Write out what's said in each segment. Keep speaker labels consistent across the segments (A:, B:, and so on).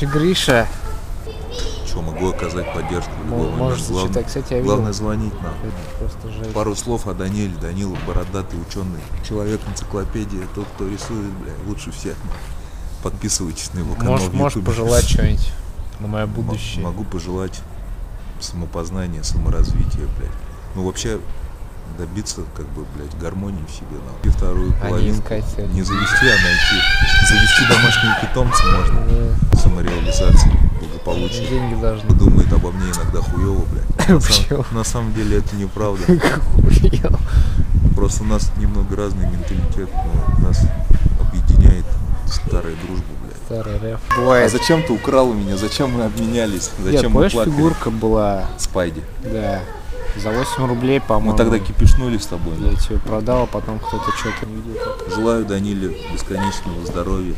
A: Че, Гриша,
B: Что, могу оказать поддержку в
A: мо-
B: любой момент.
A: можете
B: Главное-
A: читать. Кстати, я видел.
B: Главное звонить нам.
A: Это просто жесть.
B: Пару слов о Даниле. Данила бородатый ученый. Человек энциклопедия. Тот, кто рисует, бля, лучше всех. Подписывайтесь на его канал
A: Можешь, можешь пожелать что-нибудь на мое
B: М-
A: будущее.
B: Могу пожелать самопознания, саморазвития, блядь. Ну, вообще, добиться, как бы, блядь, гармонии в себе. надо. И вторую
A: А не
B: половинку не завести, а найти. Завести домашнего питомца можно.
A: Да,
B: Самореализация, благополучие.
A: Деньги должны.
B: Думает обо мне иногда хуево, блядь. На
A: Почему?
B: самом, на самом деле это неправда. Просто у нас немного разный менталитет, но нас объединяет старая дружба, блядь.
A: Старый рэп.
B: А
A: Бывает.
B: зачем ты украл у меня? Зачем мы обменялись?
A: Нет,
B: Зачем мы
A: помнишь,
B: плакали?
A: фигурка была,
B: Спайди.
A: да, за 8 рублей, по-моему.
B: Мы тогда кипишнули с тобой.
A: Я тебе продал, а потом кто-то что-то не видел.
B: Желаю Даниле бесконечного здоровья,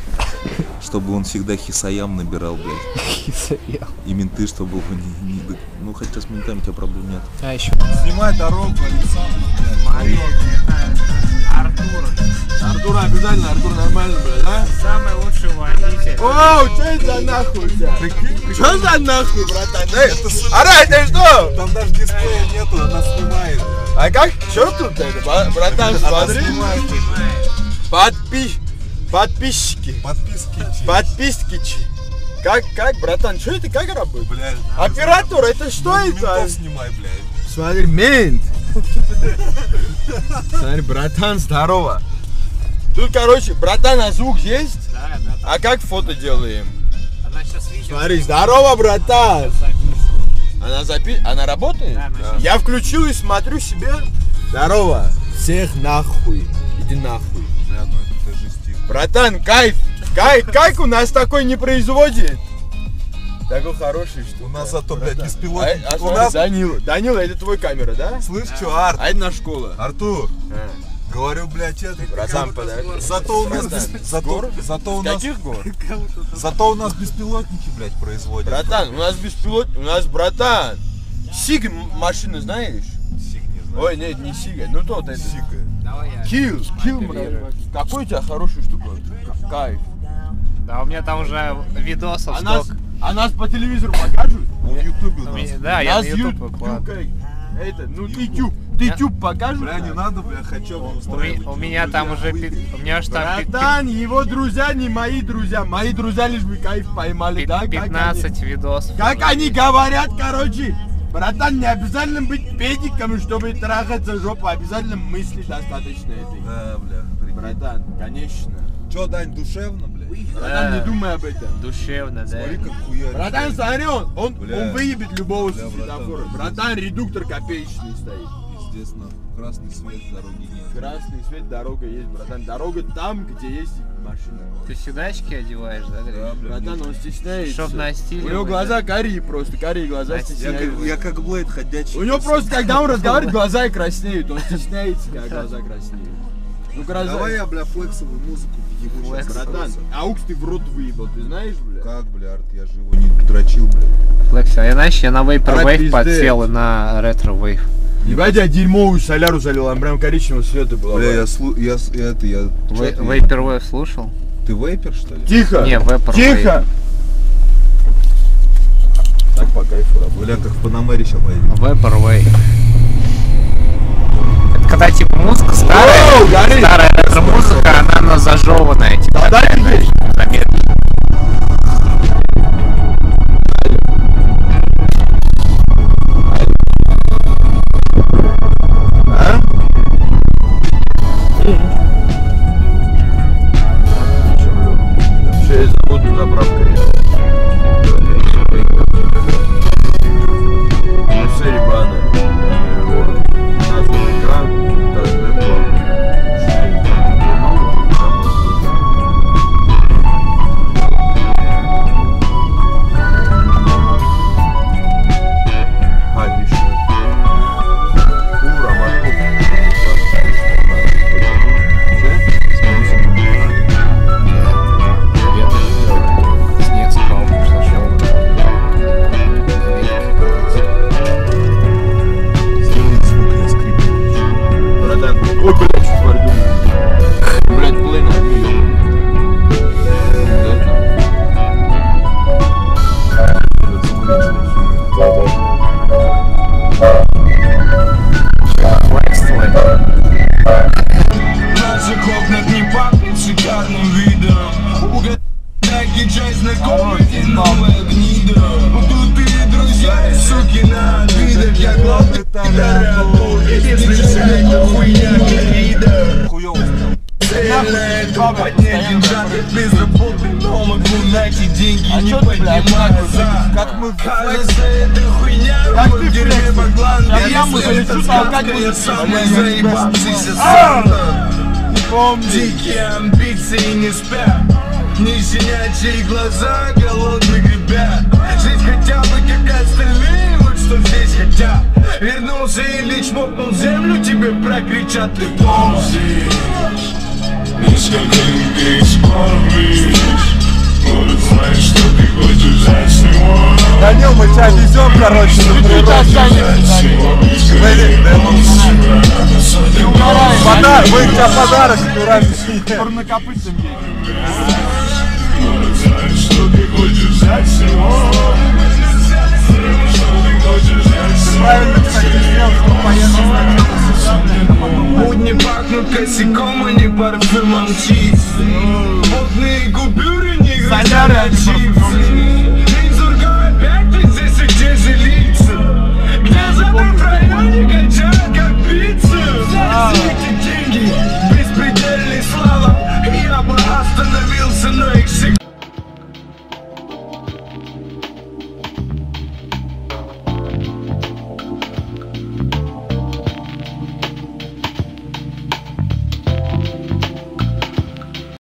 B: чтобы он всегда хисаям набирал, блядь. И менты, чтобы его не, не Ну, хотя с ментами у тебя проблем нет.
A: А еще
C: Снимай дорогу, Александр,
D: Артур,
C: Артур обязательно, Артур нормально, блядь, а?
D: самый лучший водитель.
C: Оу, что это за нахуй у тебя? Что за нахуй, братан? Эй, Арай, ты что?
B: Там даже дисплея нету, она снимает.
C: А как? Что тут это, ба- братан, смотри? Подпи... Подписчики.
B: Подписки.
C: Подписчики. Как, как, братан, что это, как работает?
B: Блядь.
C: Оператор, это что это?
B: снимай, блядь.
C: Смотри, мент. Смотри, братан, здорово. Тут, короче, братан, а звук есть?
D: Да, да,
C: А как фото делаем?
D: она сейчас видео
C: Смотри, здорово, братан. Она запи... Она работает?
D: Да,
C: Я включил и смотрю себе. Здорово. Всех нахуй. Иди нахуй.
B: Бля, ну это стих.
C: Братан, кайф. Кайф, кайф у нас такой не производит. Такой хороший, что
B: У нас зато, блядь,
C: А,
B: беспилотник.
C: а
B: У
C: смотри,
B: нас...
C: Данила. Данила, это твой камера, да?
B: Слышь, что, Арт?
C: А это наша школа.
B: Артур,
C: А.
B: говорю, блядь, это...
C: Братан, подожди.
B: Зато у нас, зато, зато у нас,
C: каких гор?
B: зато у нас беспилотники, блядь, производят.
C: Братан, у нас беспилот... У нас, братан. Сиг м- машина знаешь?
B: Сиг не знаю.
C: Ой, нет, не Сига. Ну тот это.
B: Сига.
D: Давай я.
C: Килл, килл,
A: Моделирую.
C: Какой у тебя хороший штука? Кайф.
D: Да, у меня там уже видосов
C: А нас, а нас по телевизору покажут?
B: Он в Ютубе у нас.
D: меня- Да, я
C: нас
D: на YouTube
C: ю-
D: выкладываю.
C: ю- Это, ну ты тюб, ты тюб покажут?
B: Бля, не надо, бля, хочу устраивать.
D: у меня там уже... пи- У меня же там
C: Братан, его друзья не мои друзья. Мои друзья лишь бы кайф поймали,
D: пи-
C: да? Как
D: 15 видосов.
C: Как они говорят, короче, братан, не обязательно быть педиком, чтобы трахаться жопу, обязательно мысли достаточно этой.
B: Да, бля, прикинь.
C: Братан, конечно.
B: Чё, Дань, душевно?
C: Братан, не
D: Да.
C: думай об этом.
D: Душевно, да.
B: Смотри, как хуярит.
C: Братан, смотри, он, он,
B: Бля.
C: он выебет любого
B: Бля, братан,
C: светофора.
B: пиздец.
C: Братан, редуктор копеечный стоит.
B: Пиздец. Красный свет, дороги нет.
C: Красный свет, дорога есть, братан. Дорога там, где есть машина.
D: Ты сюда очки одеваешь, да,
B: Да, бля,
C: Братан, он стесняется.
D: Чтоб на стиле
C: У него глаза карие просто, карие глаза
B: я,
C: стесняются.
B: как, я как Blade ходячий.
C: У него просто, когда он разговаривает, глаза и краснеют. Он стесняется, когда глаза краснеют. Ну, глаза...
B: Давай я, бля, флексовую музыку ебу
D: Флекс.
B: сейчас.
C: Братан, aux ты в рот выебал, ты знаешь, бля?
B: Как, бля, Арт, я же его не дрочил, бля.
D: Флекси, а я, знаешь, я на Vaporwave
C: пиздец.
D: подсел и на Retro
C: Ебать, я дерьмовую соляру залил, он прям коричневого цвета был.
B: Бля, я, слу... я, с- это, я... ты-
D: Vaporwave слушал?
B: Ты вейпер, что ли?
C: Тихо!
D: Не, Vaporwave.
C: Тихо! Так по кайфу работает.
B: Бля, как в Панамере сейчас поедем.
D: Vaporwave. Это когда типа музыка старая,
C: Оу, горит!
D: старая
C: Че
E: и новая гнида. Будут и друзья, и суки на обидах Я главный пидор Если жалеть, то хуйня коррида
B: Хуёво сказал.
E: Цель на это поднять деньжат Безработный, но могу найти деньги
C: А
E: Не за
B: Как мы
E: Кажется, это хуйня
C: Как
E: Мы
C: ты, блядь,
E: баглан
C: я
E: если
C: залечу,
E: это
C: толкать
E: Я самый заебавшийся Санта
C: Помни.
E: Дикие амбиции не спят Не щенячьи глаза голодных ребят. Жизнь хотя бы как остальные Вот что здесь хотят. Вернулся или чмокнул землю Тебе прокричат ты ползишь
F: Несколько людей исправишь Может знаешь, что ты хочешь взять с него
C: Данил, мы тебя везем, короче, на природу. Подарок. Потом
E: Будни пахнут косяком, а не парфюмом чист Потные купюры не
C: Соляры, а
E: грозят